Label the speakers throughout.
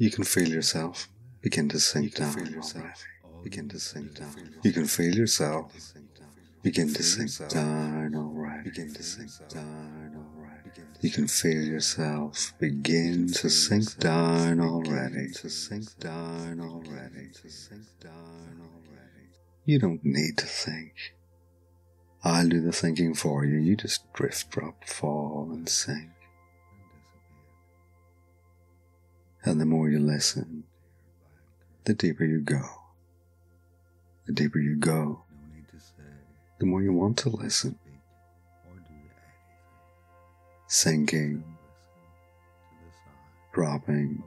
Speaker 1: You can feel yourself begin to sink down. Begin to sink down. You can feel yourself begin to sink down already. Begin to sink down already. You can feel yourself begin to sink down already. To sink down already. To sink down already. You don't need to think. I'll do the thinking for you. You just drift, drop, fall, and sink. And the more you listen, the deeper you go. The deeper you go, the more you want to listen. Sinking, dropping,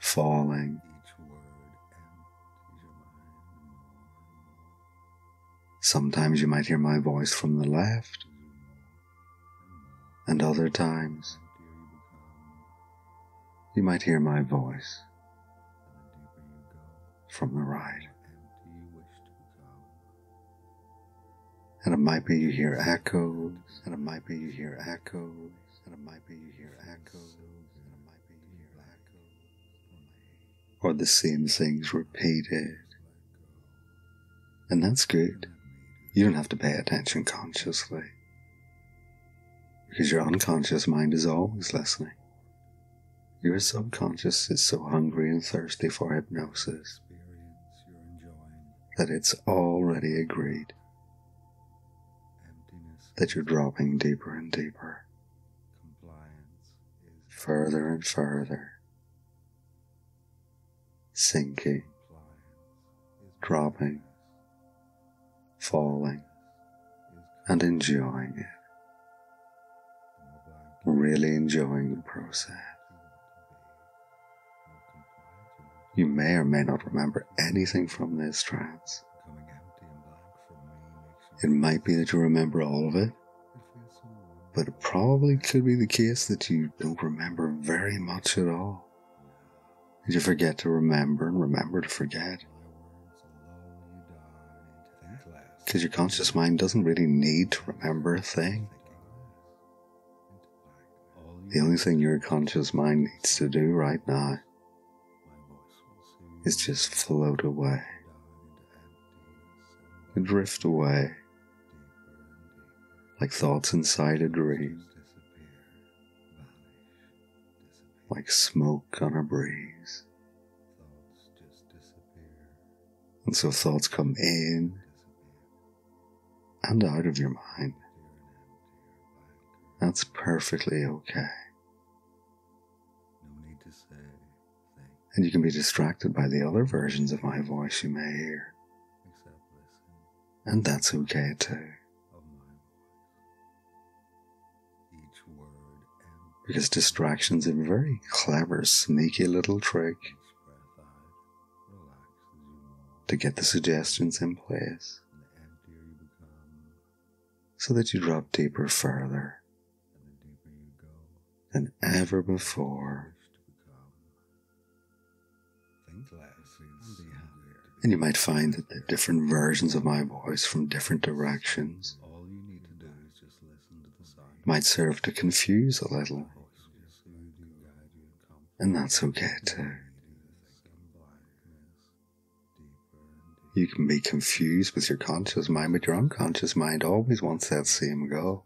Speaker 1: falling. Sometimes you might hear my voice from the left, and other times you might hear my voice from the right. And it might be you hear echoes, and it might be you hear echoes, and it might be you hear echoes, and it might be you hear echoes, or the same things repeated. And that's good. You don't have to pay attention consciously, because your unconscious mind is always listening. Your subconscious is so hungry and thirsty for hypnosis. That it's already agreed. That you're dropping deeper and deeper, further and further, sinking, dropping, falling, and enjoying it. Really enjoying the process. You may or may not remember anything from this trance. It might be that you remember all of it, but it probably could be the case that you don't remember very much at all. That you forget to remember and remember to forget. Because your conscious mind doesn't really need to remember a thing. The only thing your conscious mind needs to do right now is just float away, drift away, like thoughts inside a dream, like smoke on a breeze. And so thoughts come in and out of your mind. That's perfectly okay. And you can be distracted by the other versions of my voice you may hear. And that's okay too. Because distraction's a very clever, sneaky little trick to get the suggestions in place so that you drop deeper further than ever before. And you might find that the different versions of my voice from different directions might serve to confuse a little. And that's okay too. You can be confused with your conscious mind, but your unconscious mind always wants that same goal.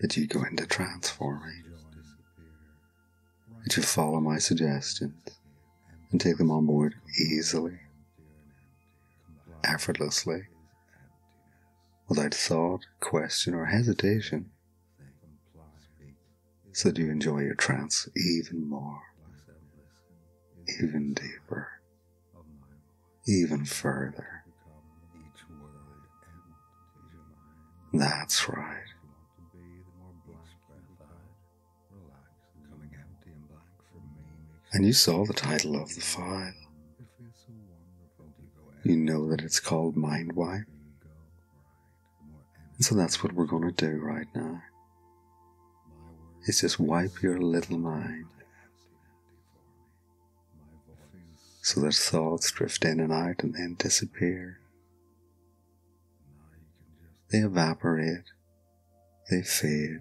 Speaker 1: That you go into transforming. That you follow my suggestions and take them on board easily, effortlessly, without thought, question, or hesitation, so that you enjoy your trance even more, even deeper, even further. That's right. And you saw the title of the file. You know that it's called Mind Wipe. And so that's what we're going to do right now. Is just wipe your little mind. So that thoughts drift in and out and then disappear. They evaporate. They fade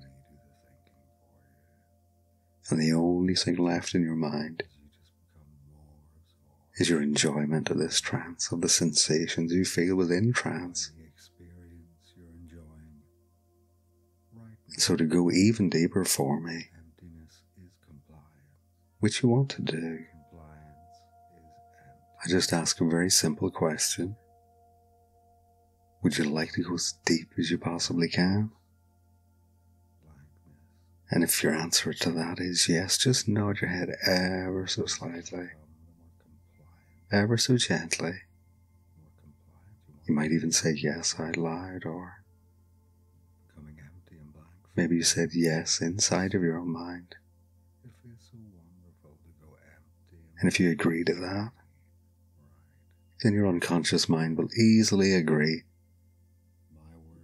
Speaker 2: And the only thing left in your mind is your enjoyment of this trance, of the sensations you feel within trance. So to go even deeper for me, which you want to do, I just ask a very simple question. Would you like to go as deep as you possibly can? And if your answer to that is yes, just nod your head ever so slightly, ever so gently. You might even say yes out loud, or maybe you said yes inside of your own mind. And if you agree to that, then your unconscious mind will easily agree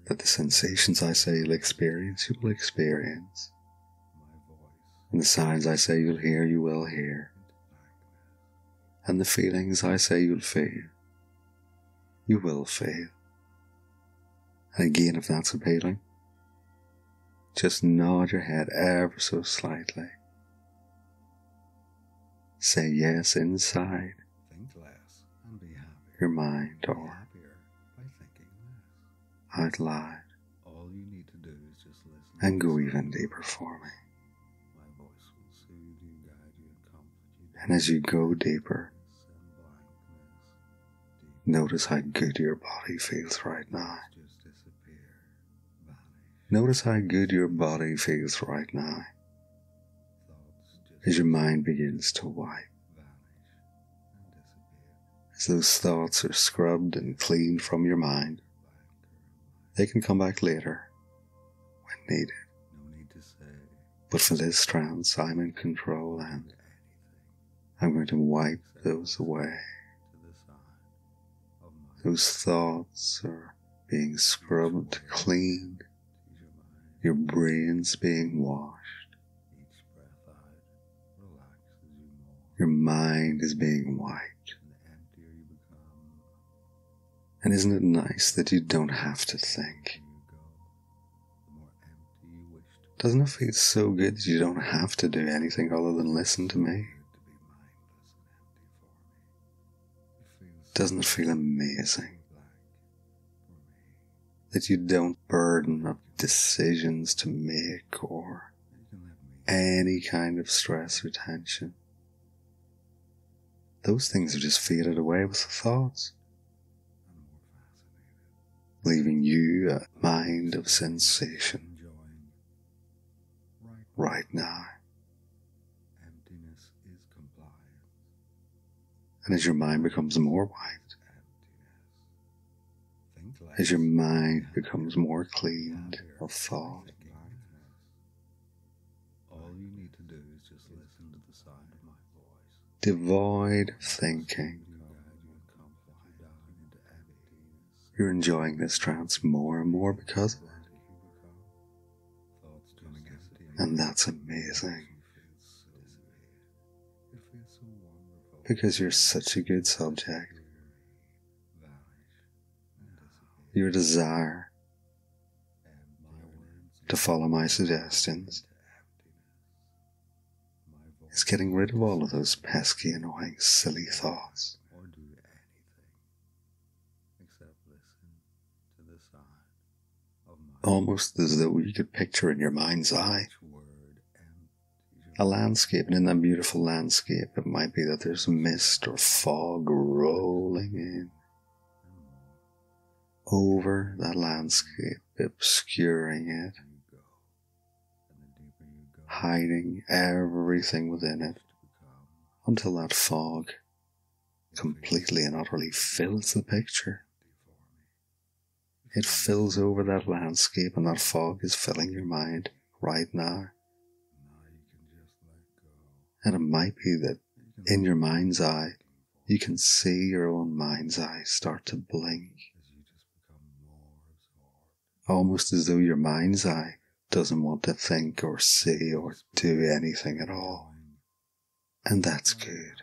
Speaker 2: that the sensations I say you'll experience, you will experience. And the sounds I say you'll hear, you will hear. And the feelings I say you'll feel, you will feel. And again, if that's appealing, just nod your head ever so slightly. Say yes inside Think less and be happier. your mind or out loud and go even deeper for me. And as you go deeper, notice how good your body feels right now. Notice how good your body feels right now as your mind begins to wipe. As those thoughts are scrubbed and cleaned from your mind, they can come back later when needed. But for this trance, I'm in control and I'm going to wipe those away. Those thoughts are being scrubbed clean. Your brain's being washed. Your mind is being wiped. And isn't it nice that you don't have to think? Doesn't it feel so good that you don't have to do anything other than listen to me? Doesn't it feel amazing that you don't burden up decisions to make or any kind of stress or tension? Those things are just faded away with the thoughts leaving you a mind of sensation right now. And as your mind becomes more wiped, as your mind becomes more cleaned of thought, devoid of thinking, You're enjoying this trance more and more because of it. And that's amazing. Because you're such a good subject. Your desire to follow my suggestions is getting rid of all of those pesky, annoying, silly thoughts. almost as though you could picture in your mind's eye a landscape, and in that beautiful landscape, it might be that there's mist or fog rolling in over that landscape, obscuring it, hiding everything within it until that fog completely and utterly fills the picture. It fills over that landscape, and that fog is filling your mind right now. And it might be that in your mind's eye, you can see your own mind's eye start to blink. Almost as though your mind's eye doesn't want to think or see or do anything at all. And that's good.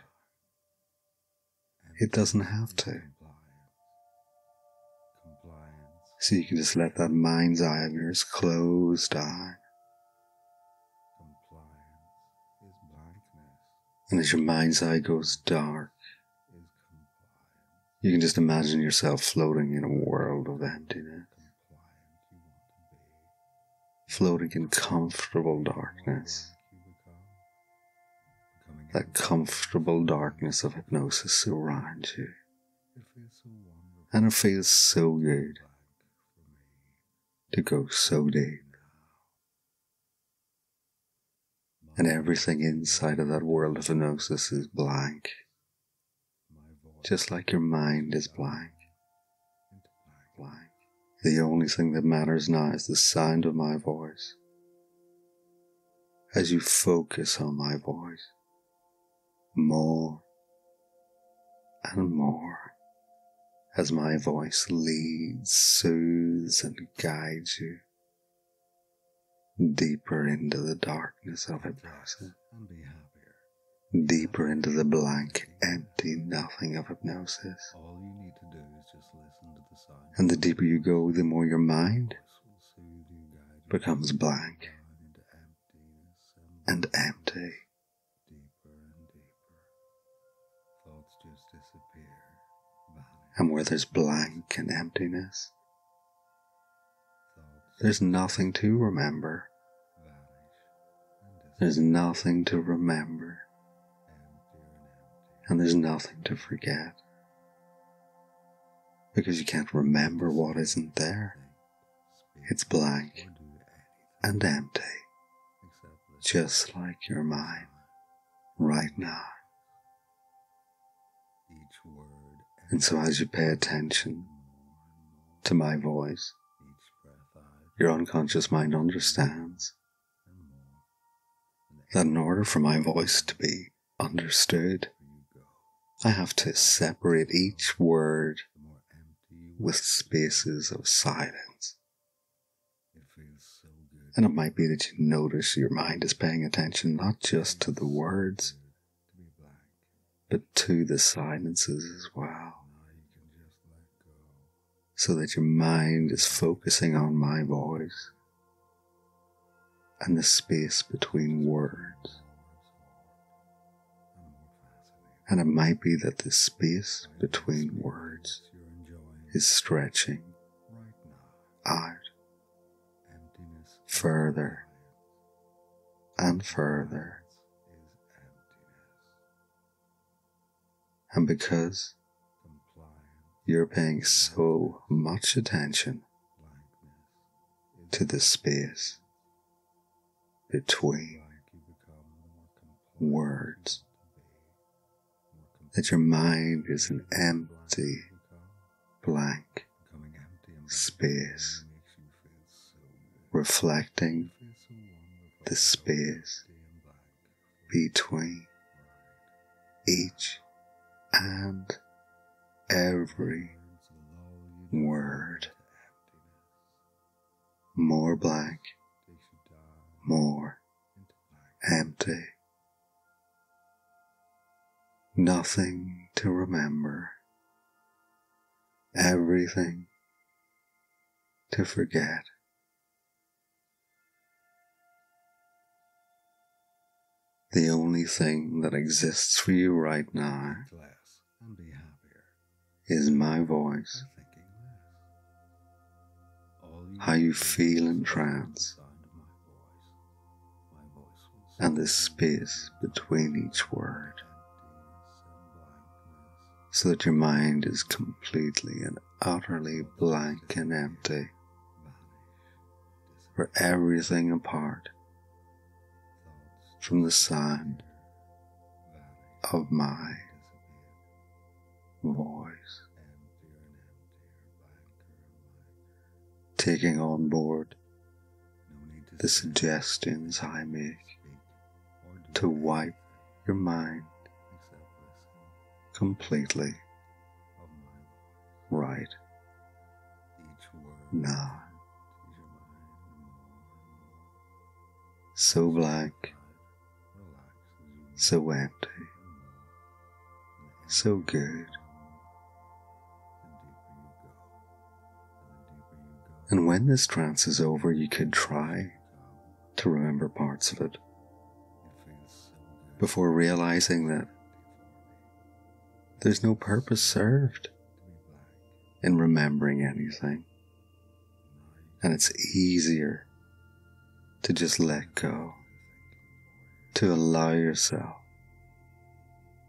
Speaker 2: It doesn't have to. So you can just let that mind's eye of yours close down. And as your mind's eye goes dark, you can just imagine yourself floating in a world of emptiness, floating in comfortable darkness. That comfortable darkness of hypnosis surrounds you. And it feels so good to go so deep. And everything inside of that world of hypnosis is blank just like your mind is blank. Blank. The only thing that matters now is the sound of my voice. As you focus on my voice, more and more, as my voice leads, soothes, and guides you deeper into the darkness of hypnosis And be happier. deeper into the blank, empty nothing of hypnosis.
Speaker 1: All you need to do is just listen to the sound.
Speaker 2: And the deeper you go, the more your mind
Speaker 1: Voice will soothe you, guide you
Speaker 2: becomes blank
Speaker 1: down into emptiness and
Speaker 2: empty.
Speaker 1: deeper and deeper. Thoughts just disappear.
Speaker 2: And where there's blank and emptiness, there's nothing to remember. There's nothing to remember.
Speaker 1: and
Speaker 2: there's nothing to forget. Because you can't remember what isn't there. It's blank
Speaker 1: or do anything
Speaker 2: and empty, just like your mind right now. And so as you pay attention
Speaker 1: more and more.
Speaker 2: to my voice,
Speaker 1: Each breath out
Speaker 2: your unconscious mind understands that in order for my voice to be understood, I have to separate each word with spaces of silence. And it might be that you notice your mind is paying attention not just to the words, but to the silences as well, so that your mind is focusing on my voice and the space between words.
Speaker 1: And
Speaker 2: it might be that the space between words is stretching out further and further. And because you're paying so much attention to the space between words, that your mind is an empty, blank space, reflecting the space between each and every word. more
Speaker 1: down
Speaker 2: more empty. Nothing to remember, everything to forget. The only thing that exists for you right now is my voice, how you feel in trance, and the space between each word, so that your mind is completely and utterly blank and empty, for everything apart. From the sound of my. Voice, taking on board the suggestions I make to wipe your mind completely right now. So blank, so empty, so good. And when this trance is over, you could try to remember parts of it, before realizing that there's no purpose served in remembering anything, and it's easier to just let go, to allow yourself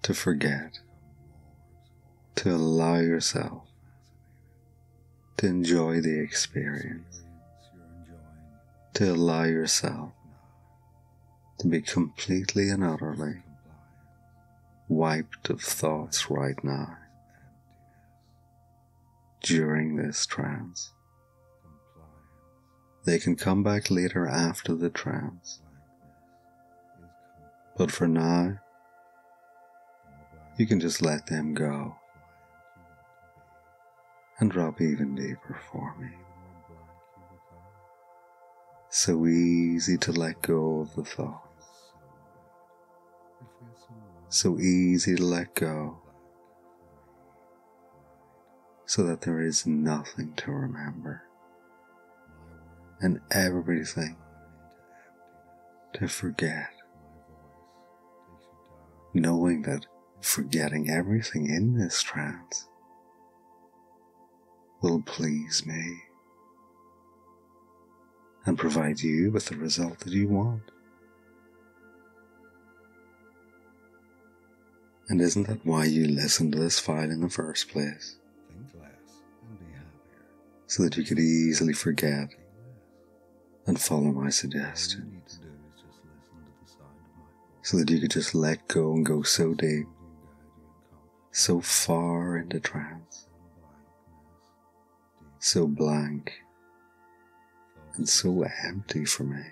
Speaker 2: to forget, to allow yourself to enjoy the experience, to allow yourself to be completely and utterly wiped of thoughts right now during this trance. They can come back later after the trance, but for now, you can just let them go and drop even deeper for me. So easy to let go of the thoughts. So easy to let go so that there is nothing to remember and everything to forget, knowing that forgetting everything in this trance will please me and provide you with the result that you want. And isn't that why you listened to this file in the first place?
Speaker 1: Think less and be happier.
Speaker 2: So that you could easily forget and follow my suggestions.
Speaker 1: need to do is just listen to the sound of my voice.
Speaker 2: So that you could just let go and go so deep,
Speaker 1: It will in comfort
Speaker 2: so far into trance,
Speaker 1: and blankness. Deep
Speaker 2: so blank and so empty for me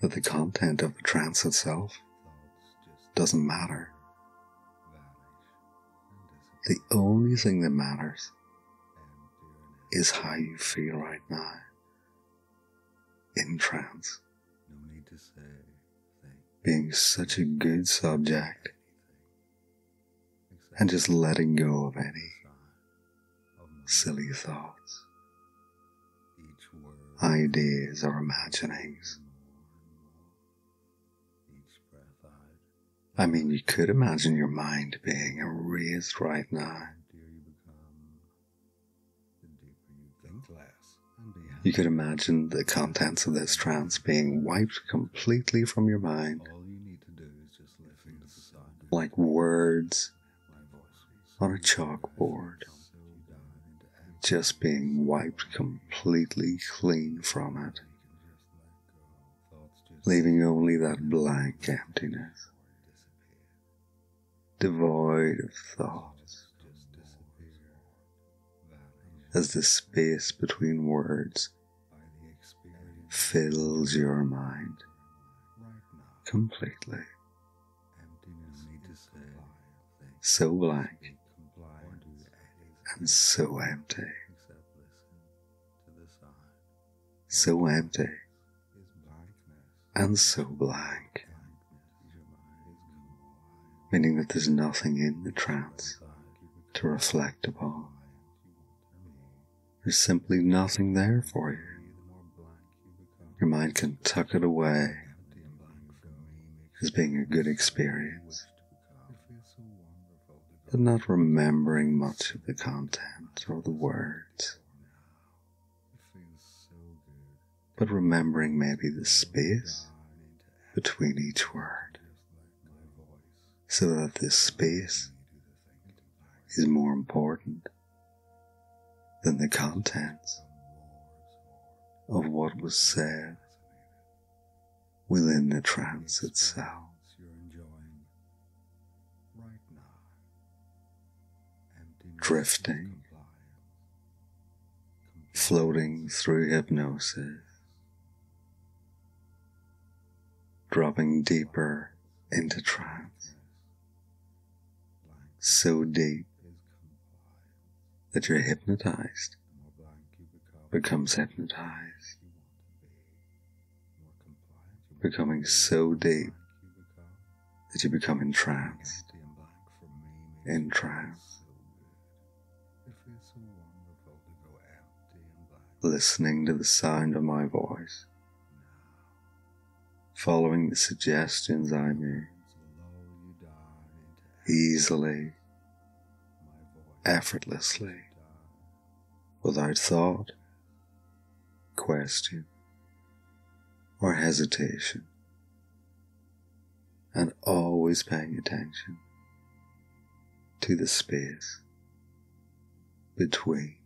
Speaker 2: that the content of the trance itself doesn't matter. The only thing that matters is how you feel right now in trance, being such a good subject and just letting go of any silly thoughts,
Speaker 1: Each word
Speaker 2: ideas, or imaginings.
Speaker 1: more and more. Each breath.
Speaker 2: I mean, you could imagine your mind being erased right now.
Speaker 1: You become, the deeper you think less and be happy.
Speaker 2: You could imagine the contents of this trance being wiped completely from your mind,
Speaker 1: All you need to do is just listen to the sound of
Speaker 2: like words on a chalkboard,
Speaker 1: So down into empty
Speaker 2: just being wiped completely clean from it, leaving only that blank emptiness, devoid of thoughts. As the space between words fills your mind completely, so blank and so empty, so empty and so blank, meaning that there's nothing in the trance to reflect upon. There's simply nothing there for you. Your mind can tuck it away as being a good experience, but not remembering much of the content or the words, but remembering maybe the space between each word, so that this space is more important than the contents of what was said within the trance itself. Drifting. floating through hypnosis, dropping deeper into trance, so deep that you're hypnotized, becomes hypnotized, becoming so deep that you become entranced,
Speaker 1: Empty
Speaker 2: listening to the sound of my voice, following the suggestions I make
Speaker 1: will lull you down into
Speaker 2: easily, effortlessly, without thought, question, or hesitation, and always paying attention to the space between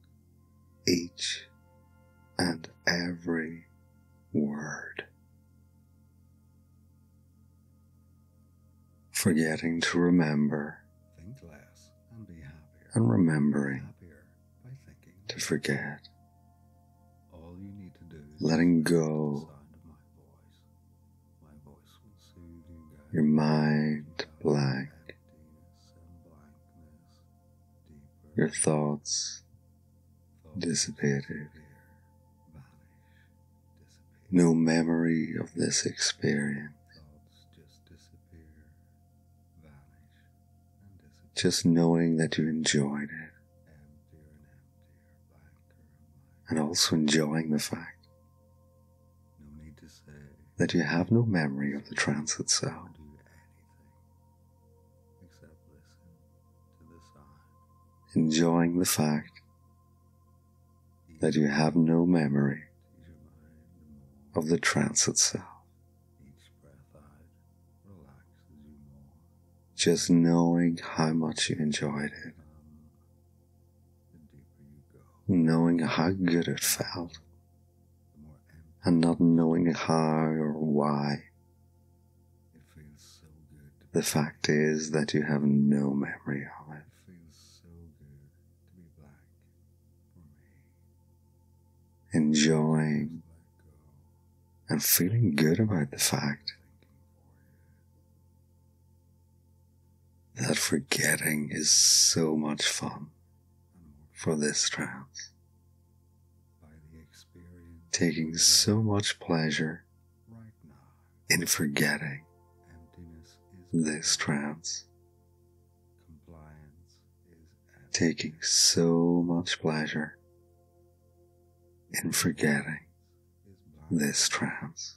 Speaker 2: each and every word. Forgetting to remember
Speaker 1: Think less and be happier.
Speaker 2: and remembering
Speaker 1: happier by thinking.
Speaker 2: to forget,
Speaker 1: All you need to do is
Speaker 2: letting
Speaker 1: listen to the
Speaker 2: go
Speaker 1: sound of my voice. Voice you
Speaker 2: your mind blank, your thoughts dissipated. no memory of this experience,
Speaker 1: just
Speaker 2: knowing that you enjoyed it
Speaker 1: and
Speaker 2: also enjoying the fact that you have no memory of the trance itself. Enjoying the fact that you have no memory of the trance itself. Just knowing how much you enjoyed it, knowing how good it felt, and not knowing how or why. The fact is that you have no memory of it. Enjoying and feeling good about the fact that forgetting is so much fun
Speaker 1: for
Speaker 2: this trance, taking so much pleasure in forgetting this trance, taking so much pleasure in forgetting this trance.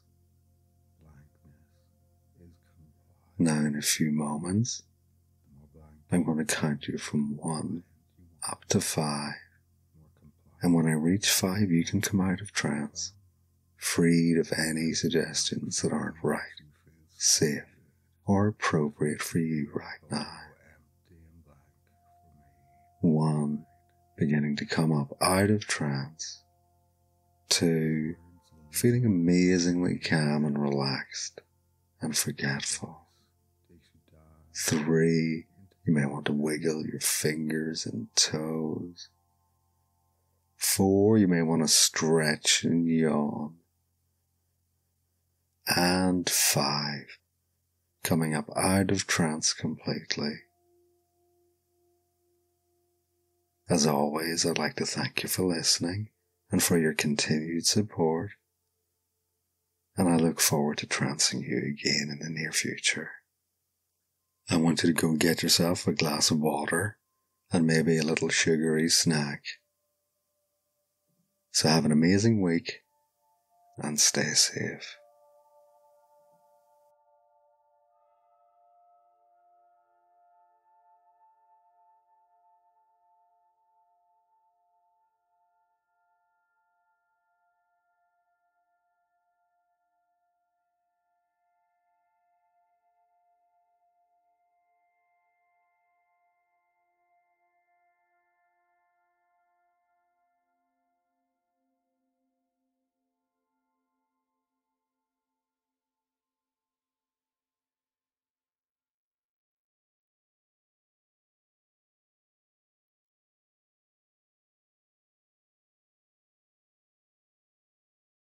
Speaker 2: Now, in a few moments, I'm going to count you from one up to five, and when I reach five, you can come out of trance, freed of any suggestions that aren't right safe. or appropriate for you right now. One, beginning to come up out of trance. Two, feeling amazingly calm and relaxed and forgetful. Three, you may want to wiggle your fingers and toes. Four, you may want to stretch and yawn. And five, coming up out of trance completely. As always, I'd like to thank you for listening and for your continued support. And I look forward to trancing you again in the near future. I want you to go get yourself a glass of water and maybe a little sugary snack. So have an amazing week and stay safe.